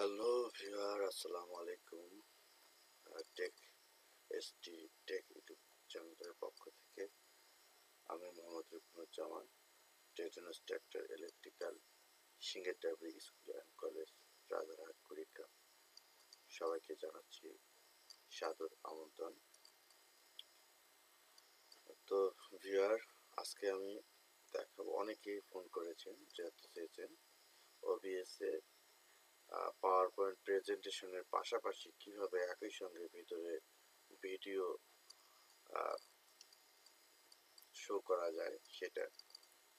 Hello viewer, আসসালামু আলাইকুম। Take ST take YouTube চ্যানেলের পক্ষ থেকে আমি মোহাম্মদ রুকনুজ্জামান টেকনোস ট্র্যাক্টর ইলেকট্রিক্যাল সিঙ্গের ডাবলি school and college Rajarhat Kurigram সবাইকে জানাচ্ছি সাদর আমন্ত্রণ। তো ভিউয়ার, আজকে আমি দেখাবো, অনেকেই ফোন করেছেন জানতে চেয়েছেন ওবিএস এ পাওয়ার পয়েন্ট প্রেজেন্টেশনের পাশাপাশি কীভাবে একই সঙ্গে ভিতরে ভিডিও শো করা যায় সেটা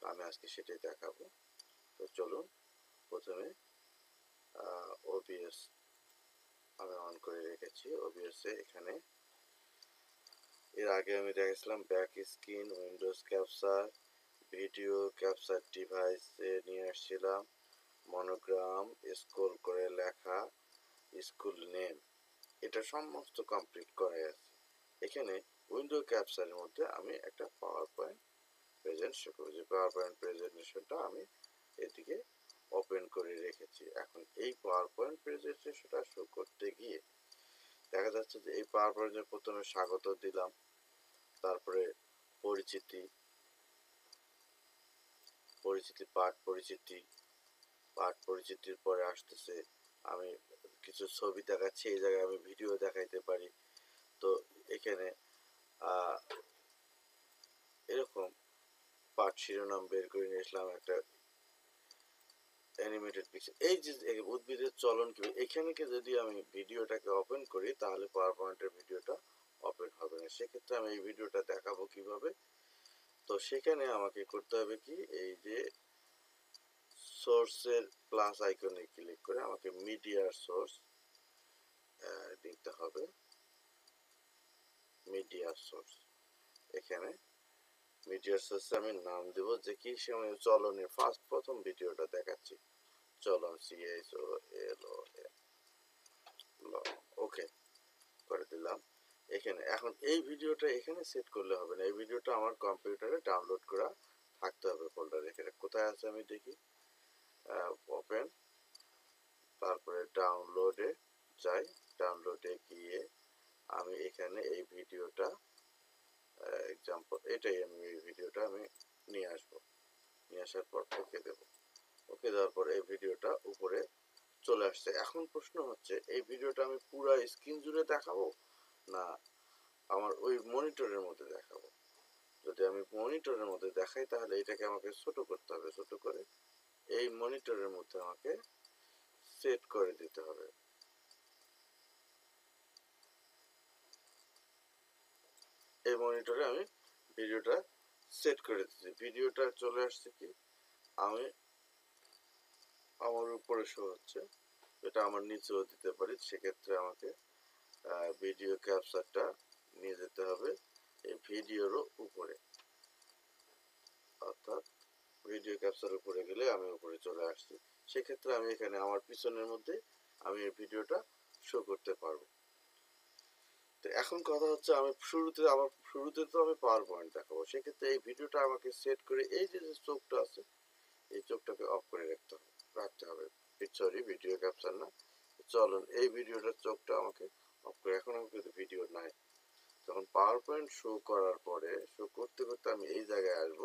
আমি আজকে সেটাই দেখাবো। তো চলুন, প্রথমে ওবিএস আমি অন করে রেখেছি। ওবিএস এখানে, এর আগে আমি দেখেছিলাম back screen Windows capture video capture ডিভাইসে নিয়ে আসছিলাম। মনোগ্রাম, স্কুল করে লেখা, স্কুল নেম, এটা সমস্ত কমপ্লিট করে আছে। এখানে উইন্ডো ক্যাপচারের মধ্যে আমি একটা পাওয়ার পয়েন্ট প্রেজেন্ট শো যে পাওয়ার পয়েন্ট প্রেজেন্টেশনটা আমি এদিকে ওপেন করে রেখেছি। এখন এই পাওয়ার পয়েন্ট প্রেজেন্টেশনটা শো করতে গিয়ে দেখা যাচ্ছে যে এই পাওয়ার পয়েন্টের প্রথমে স্বাগত দিলাম, তারপরে পরিচিতি পরিচিতি পাঠ, পরিচিতি পাঠ পরিচিতির পরে আসতেছে। আমি কিছু ছবি দেখাচ্ছি, এই জায়গায় আমি ভিডিও দেখাইতে পারি। তো এখানে এরকম পাঠ শিরোনাম বের করে নিয়ে আসলাম একটা অ্যানিমেটেড পিকচার এই যে উদ্ভিদের চলন কি? এখানে যদি আমি ভিডিওটাকে ওপেন করি, তাহলে পাওয়ার পয়েন্টের ভিডিওটা ওপেন হবে না। সেক্ষেত্রে আমি এই ভিডিওটা দেখাবো কীভাবে? তো সেখানে আমাকে করতে হবে কি? এই যে সোর্সের প্লাস আইকনে ক্লিক করে আমাকে মিডিয়ার সোর্স দিতে হবে। মিডিয়ার সোর্স এখানে মিডিয়ার সোর্সে আমি নাম দেব যে কি সময় চলনের ফার্স্ট প্রথম ভিডিওটা দেখাচ্ছি। চলন সিএস ও এল ও ওকে করে দিলাম। এখানে, এখন এই ভিডিওটা এখানে সেট করলে হবে না। এই ভিডিওটা আমার কম্পিউটারে ডাউনলোড করা থাকতে হবে ফোল্ডারে এখানে কোথায় আছে আমি দেখি। ওপেন, তারপরে ডাউনলোডে যাই ডাউনলোডে গিয়ে আমি এখানে এই ভিডিওটা এক্সাম্পল এটাই আমি এই ভিডিওটা আমি নিয়ে আসব। নিয়ে আসার পর ওকে দেব। ওকে দেওয়ার পর এই ভিডিওটা উপরে চলে আসছে। এখন প্রশ্ন হচ্ছে, এই ভিডিওটা আমি পুরো স্ক্রিন জুড়ে দেখাবো? না, আমার ওই মনিটরের মধ্যে দেখাবো। যদি আমি মনিটরের মধ্যে দেখাই, তাহলে এটাকে আমাকে ছোট করতে হবে। ছোট করে এই মনিটরের মধ্যে আমাকে সেট করে দিতে হবে। এই মনিটরে আমি ভিডিওটা সেট করে দিচ্ছি। ভিডিওটা চলে আসছে কি? আমি আমার উপরে শো হচ্ছে। এটা আমার নিচেও দিতে পারি। সেক্ষেত্রে আমাকে ভিডিও ক্যাপচারটা নিয়ে যেতে হবে এই ভিডিওরও উপরে। অর্থাৎ ভিডিও ক্যাপচার উপরে গেলে আমি উপরে চলে আসছি। সেক্ষেত্রে আমি এখানে আমার পিছনের মধ্যে আমি এই ভিডিওটা শো করতে পারব। তো এখন কথা হচ্ছে আমি শুরুতে, আমার শুরুতে তো আমি পাওয়ার পয়েন্ট দেখাবো। সেক্ষেত্রে এই ভিডিওটা আমাকে সেট করে এই যে যে চোখটা আছে, এই চোখটাকে অফ করে রাখতে হবে রাখতে হবে। সরি ভিডিও ক্যাপচার না। চলুন, এই ভিডিওটার চোখটা আমাকে অফ করে, এখন আমার কিন্তু ভিডিও নাই। তখন পাওয়ার পয়েন্ট শো করার পরে শো করতে করতে আমি এই জায়গায় আসব।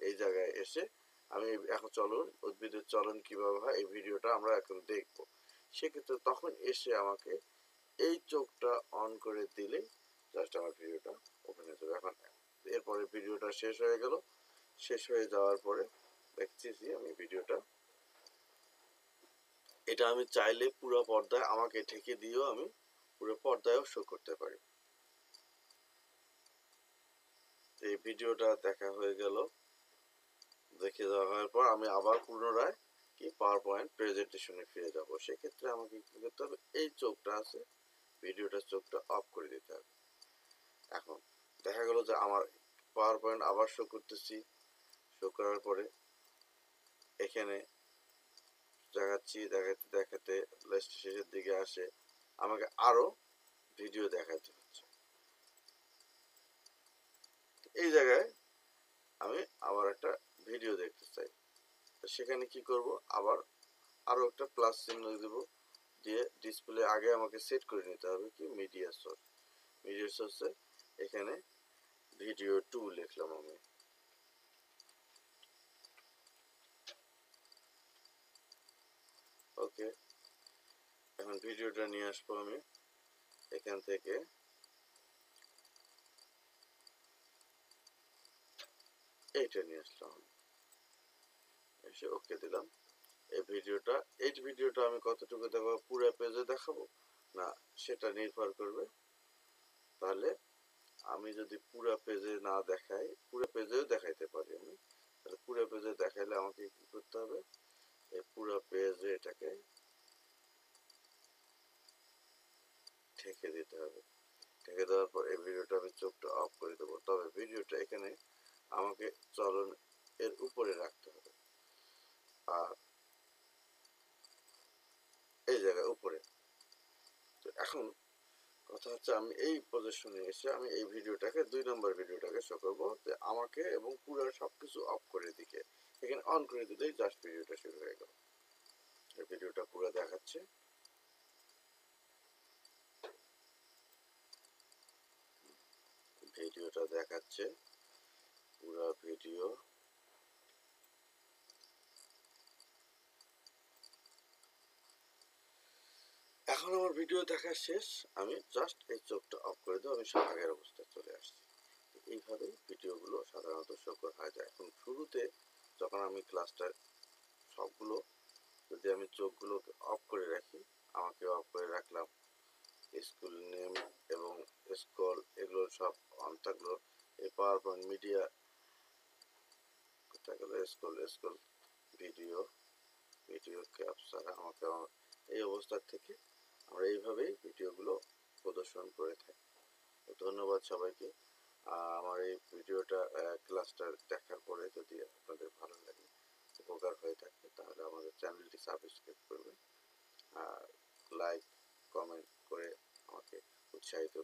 এই জায়গায় এসে আমি এখন চলুন, উদ্ভিদের চলন কীভাবে হয়, এই ভিডিওটা আমরা এখন দেখব। সেক্ষেত্রে তখন এসে আমাকে এই চোখটা অন করে দিলে জাস্ট আমার ভিডিওটা ওপেন হয়ে যাবে। এখন এরপরে ভিডিওটা শেষ হয়ে গেল। শেষ হয়ে যাওয়ার পরে দেখতেছি আমি ভিডিওটা। এটা আমি চাইলে পুরো পর্দায় আমাকে ঠেকে দিয়েও আমি পুরো পর্দায়ও শো করতে পারি। এই ভিডিওটা দেখা হয়ে গেল। দেখে দেওয়ার পর আমি আবার পুনরায় কি পাওয়ার পয়েন্ট প্রেজেন্টেশনে ফিরে যাব। সেক্ষেত্রে আমাকে কি করতে হবে? এই চোখটা আছে ভিডিওটার চোখটা অফ করে দিতে হবে। এখন দেখা গেল যে আমার পাওয়ার পয়েন্ট আবার শো করতেছি। শো করার পরে এখানে দেখাচ্ছি, দেখাতে দেখাতে লাস্ট শেষের দিকে আসে, আমাকে আরও ভিডিও দেখাতে হচ্ছে। এই জায়গায় আমি আবার একটা ভিডিও দেখতে চাই তো সেখানে কি করব? আবার আরও একটা প্লাস চিহ্ন দেব দিয়ে ডিসপ্লে আগে আমাকে সেট করে নিতে হবে কি? মিডিয়া সোর্স মিডিয়া সোর্সে এখানে ভিডিও টু লিখলাম আমি। ওকে এখন ভিডিওটা নিয়ে আসব আমি। এখান থেকে। এইটা নিয়ে আসলাম এসে ওকে দিলাম। এই ভিডিওটা এই ভিডিওটা আমি কতটুকু দেখাবো পুরো পেজে দেখাবো? না, সেটা নির্ভর করবে। তাহলে আমি যদি পুরো পেজে না দেখাই, পুরো পেজেও দেখাইতে পারি আমি। তাহলে পুরো পেজে দেখাইলে আমাকে কি করতে হবে? এই পুরো পেজে এটাকে ঠেকে দিতে হবে। ঠেকে দেওয়ার পর এই ভিডিওটা আমি চোখটা অফ করে দেবো। তবে ভিডিওটা এখানে আমাকে চলন এর উপরে রাখতে হবে। আর এই জায়গায় উপরে। তো এখন কথা হচ্ছে আমি এই পজিশনে এসে আমি এই ভিডিওটাকে, দুই নম্বর ভিডিওটাকে শো করব যে আমাকে এবং পুরো সবকিছু অফ করে দিকে। এখানে অন করে দিলেই জাস্ট ভিডিওটা শুরু হয়ে গেল। ভিডিওটা পুরো দেখাচ্ছে। ভিডিওটা দেখাচ্ছে। পুরো ভিডিও। এখন আমার ভিডিও দেখা শেষ। আমি জাস্ট এই চোখটা অফ করে দেবো আমি সব আগের অবস্থায় চলে আসছি। এইভাবেই ভিডিওগুলো সাধারণত শো করা যায়। এখন শুরুতে যখন আমি ক্লাসটা সবগুলো যদি আমি চোখগুলোকে অফ করে রাখি, আমাকে অফ করে রাখলাম স্কুল নেম এবং স্কল এগুলো সব অন থাকল এই পাওয়ার পয়েন্ট মিডিয়া কোথায় গেল? School school video video capture আমাকে এই অবস্থা থেকে আমরা এইভাবেই ভিডিওগুলো প্রদর্শন করে থাকি। ধন্যবাদ সবাইকে। আমার এই ভিডিওটা ক্লাসটা দেখার পরে যদি আপনাদের ভালো লাগে, উপকার হয়ে থাকে, তাহলে আমাদের চ্যানেলটি সাবস্ক্রাইব করবেন। আর লাইক কমেন্ট করে আমাকে উৎসাহিত